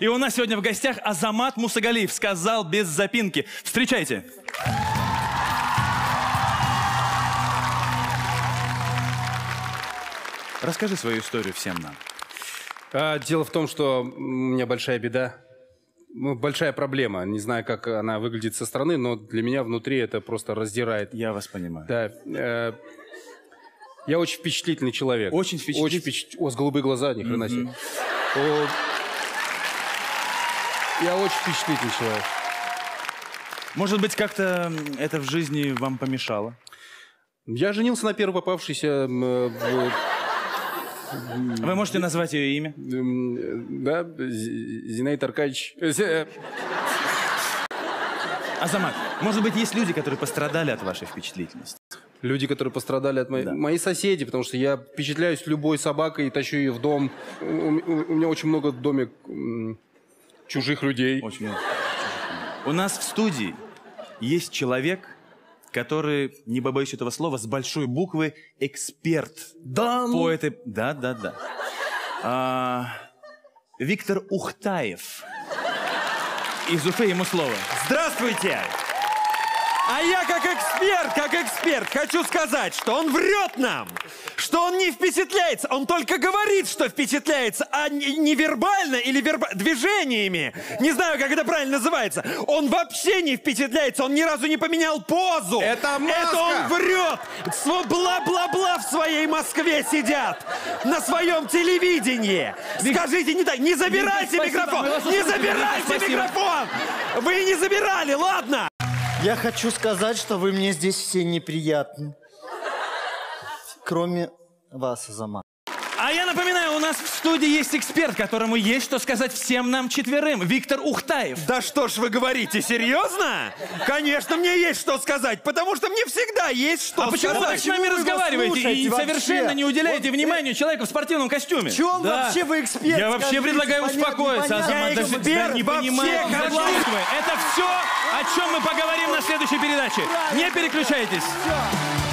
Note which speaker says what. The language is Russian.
Speaker 1: И у нас сегодня в гостях Азамат Мусагалиев сказал без запинки. Встречайте. Расскажи свою историю всем нам.
Speaker 2: А, дело в том, что у меня большая беда, ну, большая проблема. Не знаю, как она выглядит со стороны, но для меня внутри это просто раздирает.
Speaker 1: Я вас понимаю.
Speaker 2: Да. э, я очень впечатлительный человек.
Speaker 1: Очень впечатлительный?
Speaker 2: Очень впечат- О, с голубые глаза, ни хрена себе. О, я очень впечатлительный человек.
Speaker 1: Может быть, как-то это в жизни вам помешало?
Speaker 2: Я женился на первой попавшейся... э,
Speaker 1: Вы можете назвать ее имя?
Speaker 2: да, Зи- Зинаид Аркадьевич. э,
Speaker 1: Азамат, может быть, есть люди, которые пострадали от вашей впечатлительности?
Speaker 2: Люди, которые пострадали от моей...
Speaker 1: Да.
Speaker 2: Мои соседи, потому что я впечатляюсь любой собакой и тащу ее в дом. У, у- у меня очень много в доме чужих людей.
Speaker 1: Очень много. У нас в студии есть человек, который, не побоюсь этого слова, с большой буквы эксперт
Speaker 2: Да, ну.
Speaker 1: по этой... Да, да, да. А, Виктор Ухтаев. Из Уфы ему слово.
Speaker 3: Здравствуйте! А я как эксперт, как эксперт хочу сказать, что он врет нам, что он не впечатляется, он только говорит, что впечатляется, а не, вербально или верба... движениями. Не знаю, как это правильно называется. Он вообще не впечатляется, он ни разу не поменял позу.
Speaker 2: Это маска!
Speaker 3: Это он врет. Бла-бла-бла в своей Москве сидят. На своем телевидении. Скажите не так, не забирайте микрофон. Не забирайте
Speaker 1: Спасибо.
Speaker 3: микрофон. Вы не забирали, ладно?
Speaker 4: Я хочу сказать, что вы мне здесь все неприятны. Кроме вас, Азамат.
Speaker 1: А я напоминаю, у нас в студии есть эксперт, которому есть что сказать всем нам четверым. Виктор Ухтаев.
Speaker 3: Да что ж вы говорите, серьезно? Конечно, мне есть что сказать, потому что мне всегда есть что
Speaker 1: А почему вы так
Speaker 3: сказать.
Speaker 1: с нами
Speaker 4: вы
Speaker 1: разговариваете и
Speaker 4: вообще?
Speaker 1: совершенно не уделяете
Speaker 4: Вот,
Speaker 1: внимания человеку в спортивном костюме?
Speaker 4: Чё он вообще вы эксперт?
Speaker 1: Я вообще предлагаю успокоиться. Азамат.
Speaker 3: Я
Speaker 1: Даже-
Speaker 3: эксперт
Speaker 1: да не понимаю, вы. Это все, о чем мы поговорим на следующей передаче. Не переключайтесь.
Speaker 4: Всё.